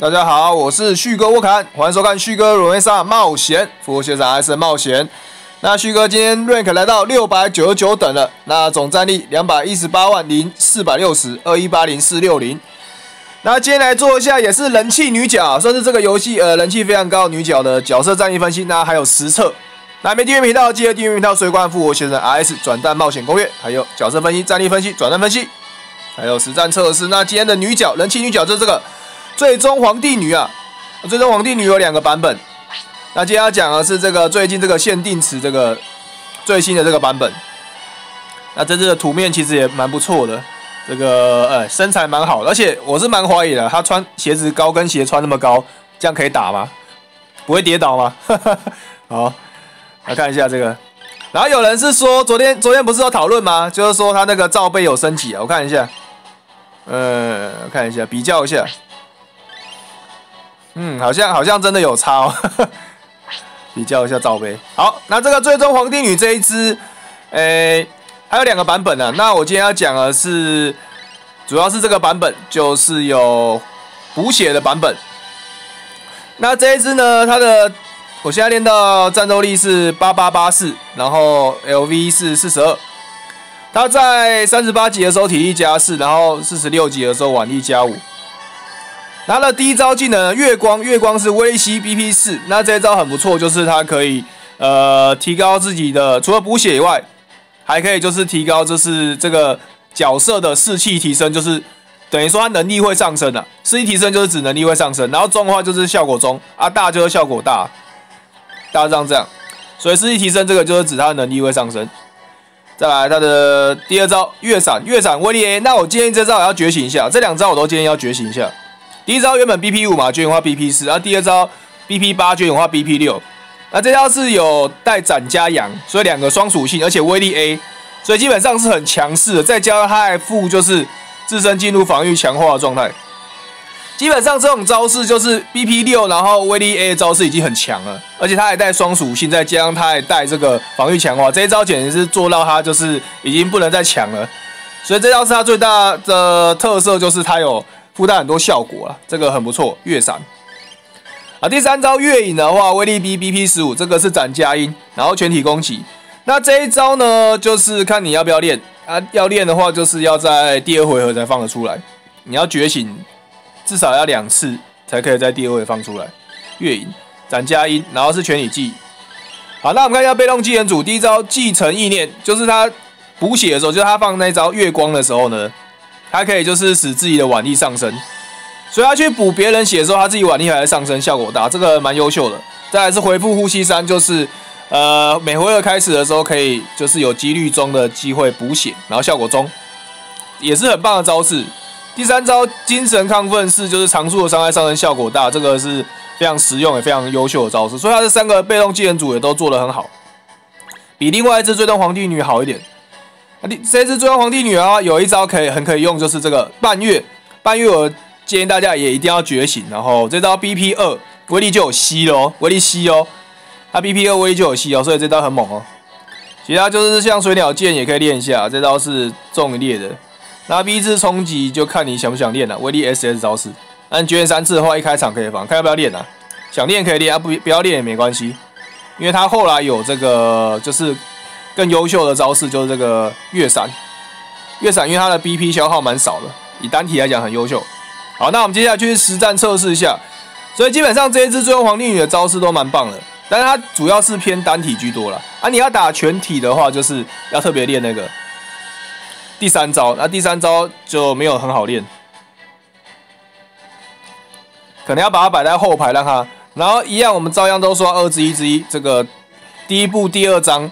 大家好，我是旭哥沃坎，欢迎收看旭哥罗威萨冒险，复活学长 S 冒险。那旭哥今天 rank 来到六百九十九等了，那总战力两百一十八万零四百六十二一八零四六零。那今天来做一下也是人气女角，算是这个游戏呃人气非常高女角的角色战力分析。那还有实测，那没订阅频道记得订阅频道，随关复活学生 R S 转弹冒险攻略，还有角色分析、战力分析、转弹分析，还有实战测试。那今天的女角人气女角就是这个。最终皇帝女啊，最终皇帝女有两个版本。那今天要讲的是这个最近这个限定词这个最新的这个版本。那这次的图面其实也蛮不错的，这个呃身材蛮好，而且我是蛮怀疑的，他穿鞋子高跟鞋穿那么高，这样可以打吗？不会跌倒吗？好，来看一下这个。然后有人是说，昨天昨天不是有讨论吗？就是说他那个罩杯有升级啊，我看一下，呃，看一下比较一下。嗯，好像好像真的有差哦，比较一下罩杯。好，那这个最终皇帝女这一只，诶，还有两个版本呢。那我今天要讲的是，主要是这个版本，就是有补血的版本。那这一只呢，它的我现在练到战斗力是八八八四，然后 LV 是四十二。它在三十八级的时候体力加四，然后四十六级的时候腕力加五。他的第一招技能月光，月光是微吸 BP 四，那这一招很不错，就是它可以呃提高自己的，除了补血以外，还可以就是提高就是这个角色的士气提升，就是等于说他能力会上升的，士气提升就是指能力会上升，然后中的话就是效果中啊，大就是效果大，大致上这样，所以士气提升这个就是指他的能力会上升。再来他的第二招月闪，月闪威力 A，那我建议这招也要觉醒一下，这两招我都建议要觉醒一下。第一招原本 BP 五嘛，绝缘化 BP 四，然后第二招 BP 八，绝缘化 BP 六。那这招是有带斩加阳，所以两个双属性，而且威力 A，所以基本上是很强势的。再加上它还附就是自身进入防御强化的状态，基本上这种招式就是 BP 六，然后威力 A 的招式已经很强了，而且它还带双属性，再加上它还带这个防御强化，这一招简直是做到它就是已经不能再强了。所以这招是它最大的特色，就是它有。附带很多效果啊，这个很不错。月闪啊，第三招月影的话，威力 B B P 十五，这个是斩加音，然后全体攻击。那这一招呢，就是看你要不要练啊。要练的话，就是要在第二回合才放得出来。你要觉醒，至少要两次才可以在第二回合放出来。月影斩加音，然后是全体技。好，那我们看一下被动技能组，第一招继承意念，就是他补血的时候，就是他放那一招月光的时候呢。还可以就是使自己的腕力上升，所以他去补别人血的时候，他自己腕力还在上升，效果大，这个蛮优秀的。再来是回复呼吸三，就是呃每回合开始的时候可以就是有几率中的机会补血，然后效果中，也是很棒的招式。第三招精神亢奋是就是常数的伤害上升，效果大，这个是非常实用也非常优秀的招式。所以他这三个被动技能组也都做得很好，比另外一只最终皇帝女好一点。啊，这次最终皇帝女啊，有一招可以很可以用，就是这个半月。半月我建议大家也一定要觉醒，然后这招 BP 二威力就有 C 喽，威力 C 哦，它 BP 二威力就有 C 哦，所以这招很猛哦。其他就是像水鸟剑也可以练一下，这招是重烈的。那 B 字冲击就看你想不想练了，威力 SS 招式。那你觉醒三次的话，一开场可以防，看要不要练啊？想练可以练啊，不不要练也没关系，因为它后来有这个就是。更优秀的招式就是这个月闪，月闪因为它的 BP 消耗蛮少的，以单体来讲很优秀。好，那我们接下来去实战测试一下。所以基本上这一支最后皇帝女的招式都蛮棒的，但是它主要是偏单体居多了。啊，你要打全体的话，就是要特别练那个第三招，那第三招就没有很好练，可能要把它摆在后排让它。然后一样，我们照样都说二之一之一，这个第一步第二章。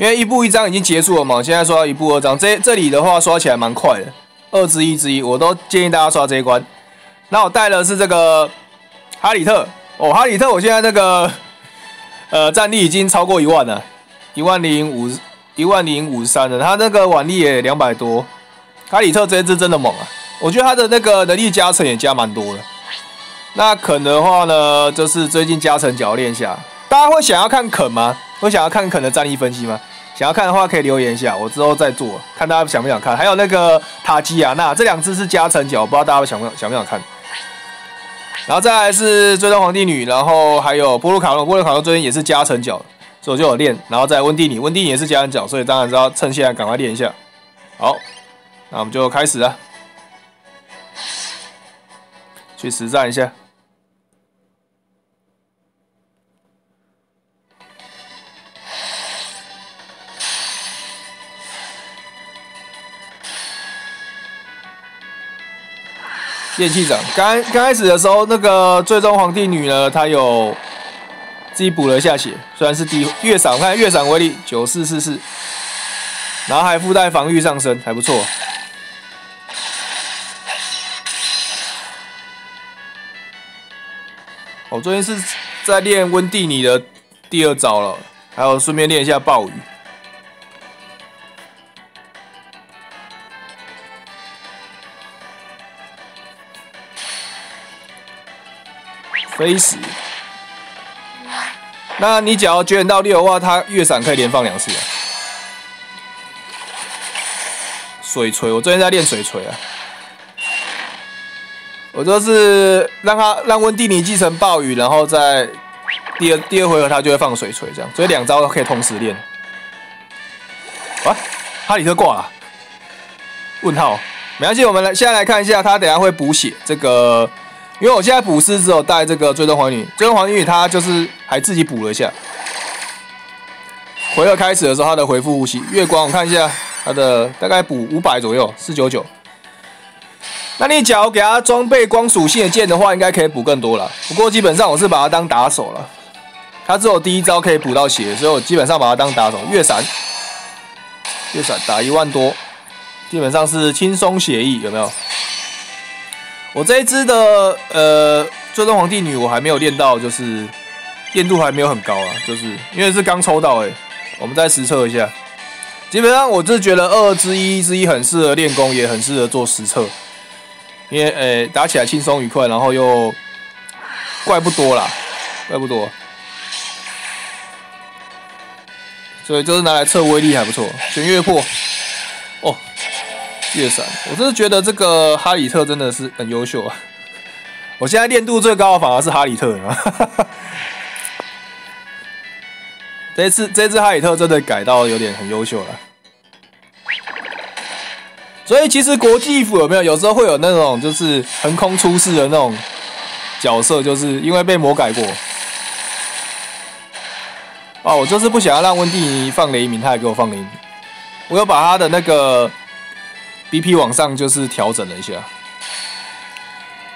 因为一步一张已经结束了嘛，现在刷一步二张，这这里的话刷起来蛮快的，二之一之一，我都建议大家刷这一关。那我带的是这个哈里特哦，哈里特，我现在那个呃战力已经超过一万了，一万零五一万零五十三了，他那个腕力也两百多。哈里特这一只真的猛啊，我觉得他的那个能力加成也加蛮多的。那肯的话呢，就是最近加成脚练下，大家会想要看肯吗？会想要看肯的战力分析吗？想要看的话，可以留言一下，我之后再做，看大家想不想看。还有那个塔基亚娜，这两只是加成角，不知道大家想不想想不想看？然后再来是追踪皇帝女，然后还有波鲁卡洛，波鲁卡洛最近也是加成角，所以我就有练。然后再温蒂尼，温蒂尼也是加成角，所以当然是要趁现在赶快练一下。好，那我们就开始了，去实战一下。电器长刚刚开始的时候，那个最终皇帝女呢，她有自己补了一下血，虽然是低月闪，我看月闪威力九四四四，然后还附带防御上升，还不错。我最近是在练温蒂尼的第二招了，还有顺便练一下暴雨。飞死！那你只要卷到六的话，它月闪可以连放两次。水锤，我最近在练水锤啊。我就是让他让温蒂尼继承暴雨，然后在第二第二回合他就会放水锤，这样，所以两招都可以同时练。啊，哈里特挂了？问号？没关系，我们来现在来看一下，他等下会补血这个。因为我现在补师只有带这个追踪黄女，追踪黄女她就是还自己补了一下。回合开始的时候，她的回复呼吸月光，我看一下她的大概补五百左右，四九九。那你假如给她装备光属性的剑的话，应该可以补更多了。不过基本上我是把它当打手了，他只有第一招可以补到血，所以我基本上把它当打手。月闪，月闪打一万多，基本上是轻松写意，有没有？我这一支的呃最终皇帝女我还没有练到，就是练度还没有很高啊，就是因为是刚抽到哎，我们再实测一下。基本上我是觉得二之一之一很适合练功，也很适合做实测，因为诶打起来轻松愉快，然后又怪不多啦，怪不多，所以就是拿来测威力还不错。玄月破哦。月闪，我真是觉得这个哈里特真的是很优秀啊！我现在练度最高的反而是哈里特啊！这次这次哈里特真的改到有点很优秀了。所以其实国际服有没有有时候会有那种就是横空出世的那种角色，就是因为被魔改过。哦，我就是不想要让温蒂尼放雷鸣，他也给我放雷鸣。我有把他的那个。B P 往上就是调整了一下，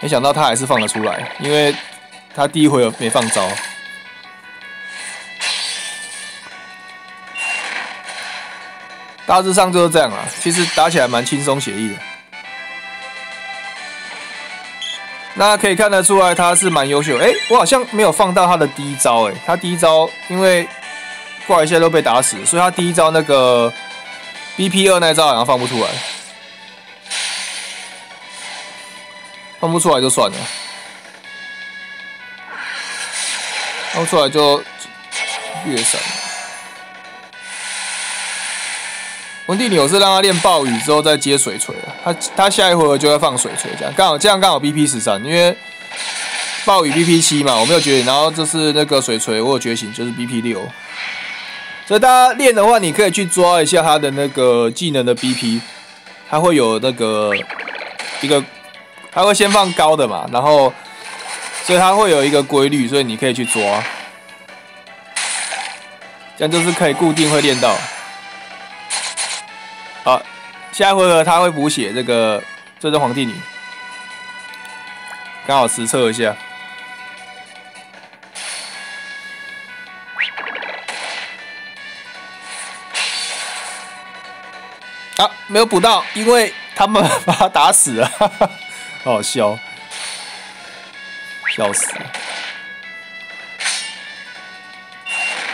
没想到他还是放得出来，因为他第一回合没放招。大致上就是这样啊，其实打起来蛮轻松写意的。那可以看得出来他是蛮优秀，哎，我好像没有放到他的第一招，哎，他第一招因为挂一下都被打死，所以他第一招那个 B P 二那招好像放不出来。放不出来就算了，放不出来就越闪。文帝牛是让他练暴雨之后再接水锤他他下一回合就会放水锤，这样刚好这样刚好 BP 十三，因为暴雨 BP 七嘛，我没有觉醒，然后就是那个水锤我有觉醒，就是 BP 六。所以大家练的话，你可以去抓一下他的那个技能的 BP，他会有那个一个。它会先放高的嘛，然后，所以它会有一个规律，所以你可以去抓，这样就是可以固定会练到。好，下一回合他会补血，这个这是皇帝女，刚好实测一下。啊，没有补到，因为他们 把他打死了。好好笑，笑死！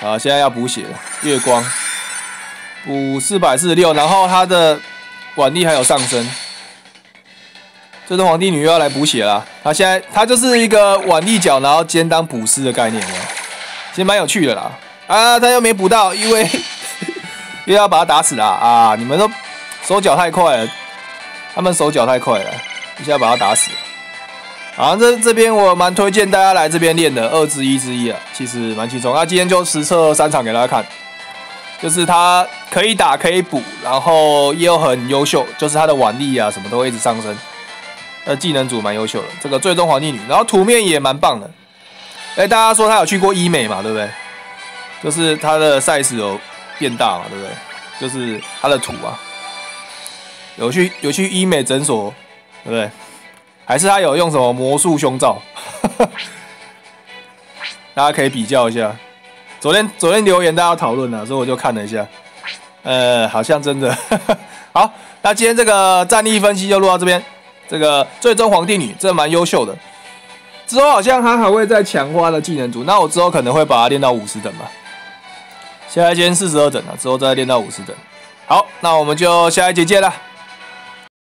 好，现在要补血了。月光补四百四十六，然后他的腕力还有上升。这是皇帝女又要来补血了。他现在他就是一个腕力脚，然后兼当补师的概念，其实蛮有趣的啦。啊，他又没补到，因为又要把他打死了啊！你们都手脚太快了，他们手脚太快了。一下把他打死，好，这这边我蛮推荐大家来这边练的，二之一之一啊，其实蛮轻松。那今天就实测三场给大家看，就是他可以打可以补，然后又很优秀，就是他的腕力啊什么都会一直上升。呃，技能组蛮优秀的，这个最终皇帝女，然后图面也蛮棒的。哎，大家说他有去过医美嘛，对不对？就是他的 size 有变大嘛，对不对？就是他的图啊，有去有去医美诊所，对不对？还是他有用什么魔术胸罩？大家可以比较一下。昨天昨天留言大家讨论了，所以我就看了一下。呃，好像真的。好，那今天这个战力分析就录到这边。这个最终皇帝女这蛮优秀的。之后好像他还会再强化的技能组，那我之后可能会把它练到五十等吧。现在先四十二等了，之后再练到五十等。好，那我们就下一节见了。